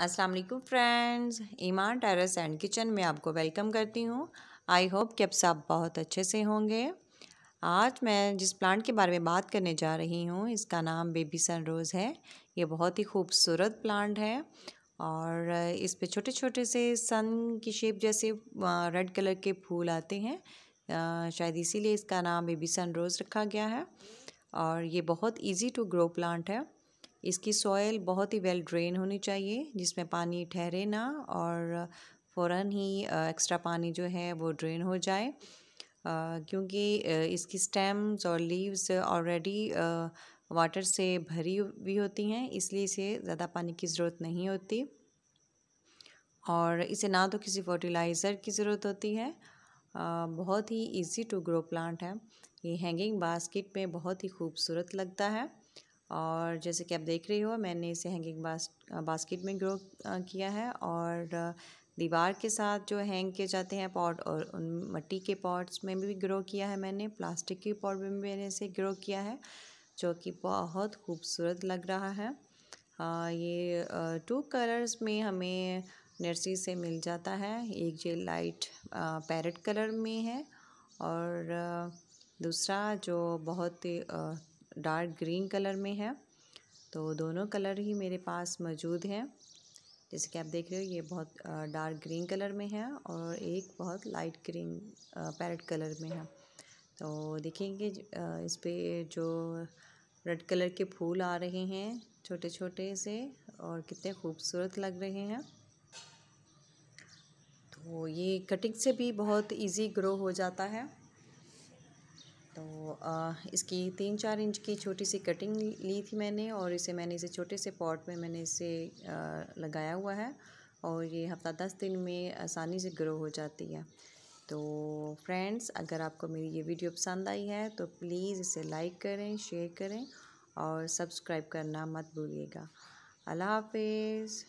अस्सलाम वालेकुम friends. Iman terrace and kitchen में आपको वेलकम करती हूँ। आई होप कि आप सब बहुत अच्छे से होंगे। आज मैं जिस प्लांट के बारे में बात करने जा रही हूँ, इसका नाम बेबी सन रोज़ है। ये बहुत ही खूबसूरत प्लांट है और इस पे छोटे छोटे से सन की शेप जैसे रेड कलर के फूल आते हैं। शायद इसीलिए इसका नाम बेबी सन रोज़ रखा गया है और ये बहुत ईजी टू ग्रो प्लांट है। इसकी सॉयल बहुत ही वेल ड्रेन होनी चाहिए, जिसमें पानी ठहरे ना और फ़ौर ही एक्स्ट्रा पानी जो है वो ड्रेन हो जाए। क्योंकि इसकी स्टेम्स और लीव्स ऑलरेडी वाटर से भरी हुई होती हैं, इसलिए इसे ज़्यादा पानी की ज़रूरत नहीं होती। और इसे ना तो किसी फर्टिलाइज़र की ज़रूरत होती है। बहुत ही इजी टू ग्रो प्लांट है। ये हैंगिंग बास्केट में बहुत ही खूबसूरत लगता है। और जैसे कि आप देख रही हो मैंने इसे हैंगिंग बास बास्केट में ग्रो किया है और दीवार के साथ जो हैंग किए जाते हैं पॉट और उन मट्टी के पॉट्स में भी ग्रो किया है मैंने। प्लास्टिक के पॉट में भी मैंने इसे ग्रो किया है जो कि बहुत खूबसूरत लग रहा है। आ, ये टू कलर्स में हमें नर्सरी से मिल जाता है। एक ये लाइट पैरेट कलर में है और दूसरा जो बहुत डार्क ग्रीन कलर में है। तो दोनों कलर ही मेरे पास मौजूद हैं। जैसे कि आप देख रहे हो, ये बहुत डार्क ग्रीन कलर में है और एक बहुत लाइट ग्रीन पैरेट कलर में है। तो देखेंगे इस पर जो रेड कलर के फूल आ रहे हैं छोटे छोटे से और कितने खूबसूरत लग रहे हैं। तो ये कटिंग से भी बहुत इजी ग्रो हो जाता है। तो आ, इसकी तीन चार इंच की छोटी सी कटिंग ली थी मैंने और इसे मैंने इसे छोटे से पॉट में मैंने इसे आ, लगाया हुआ है और ये हफ़्ता दस दिन में आसानी से ग्रो हो जाती है। तो फ्रेंड्स अगर आपको मेरी ये वीडियो पसंद आई है तो प्लीज़ इसे लाइक करें शेयर करें और सब्सक्राइब करना मत भूलिएगा। अल्लाह हाफिज़।